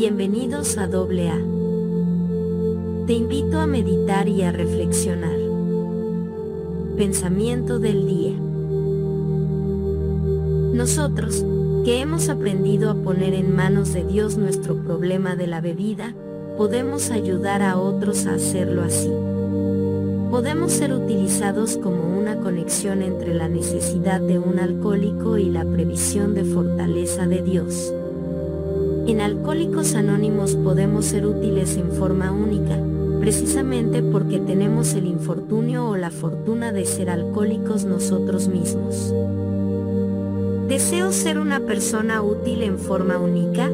Bienvenidos a doble A. Te invito a meditar y a reflexionar. Pensamiento del día. Nosotros, que hemos aprendido a poner en manos de Dios nuestro problema de la bebida, podemos ayudar a otros a hacerlo así. Podemos ser utilizados como una conexión entre la necesidad de un alcohólico y la previsión de fortaleza de Dios. En Alcohólicos Anónimos podemos ser útiles en forma única, precisamente porque tenemos el infortunio o la fortuna de ser alcohólicos nosotros mismos. ¿Deseo ser una persona útil en forma única?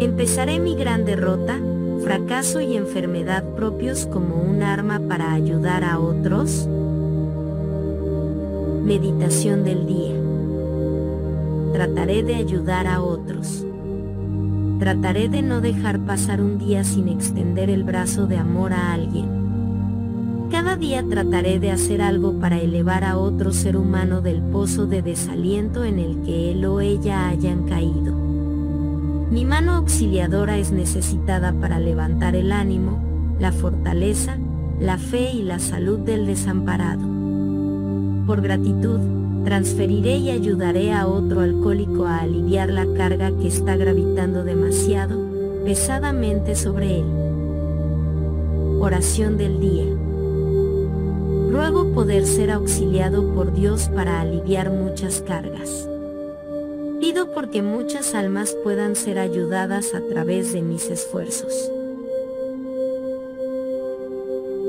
Empezaré mi gran derrota, fracaso y enfermedad propios como un arma para ayudar a otros. Meditación del día. Trataré de ayudar a otros. Trataré de no dejar pasar un día sin extender el brazo de amor a alguien. Cada día trataré de hacer algo para elevar a otro ser humano del pozo de desaliento en el que él o ella hayan caído. Mi mano auxiliadora es necesitada para levantar el ánimo, la fortaleza, la fe y la salud del desamparado. Por gratitud, transferiré y ayudaré a otro alcohólico a aliviar la carga que está gravitando demasiado pesadamente sobre él. Oración del día. Ruego poder ser auxiliado por Dios para aliviar muchas cargas. Pido porque muchas almas puedan ser ayudadas a través de mis esfuerzos.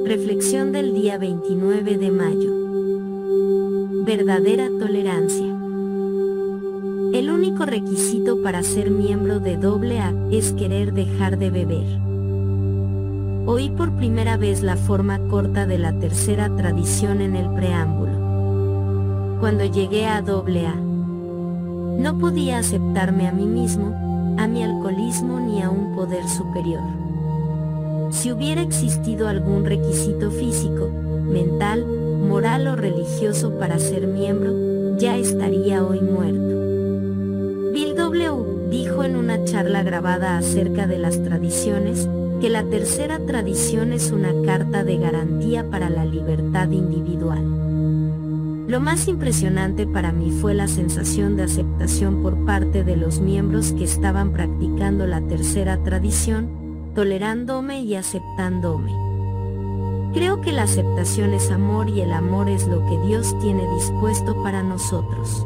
Reflexión del día 29 de mayo verdadera tolerancia. El único requisito para ser miembro de AA es querer dejar de beber. Oí por primera vez la forma corta de la tercera tradición en el preámbulo. Cuando llegué a AA, no podía aceptarme a mí mismo, a mi alcoholismo ni a un poder superior. Si hubiera existido algún requisito físico, moral o religioso para ser miembro, ya estaría hoy muerto. Bill W. dijo en una charla grabada acerca de las tradiciones, que la tercera tradición es una carta de garantía para la libertad individual. Lo más impresionante para mí fue la sensación de aceptación por parte de los miembros que estaban practicando la tercera tradición, tolerándome y aceptándome. Creo que la aceptación es amor y el amor es lo que Dios tiene dispuesto para nosotros.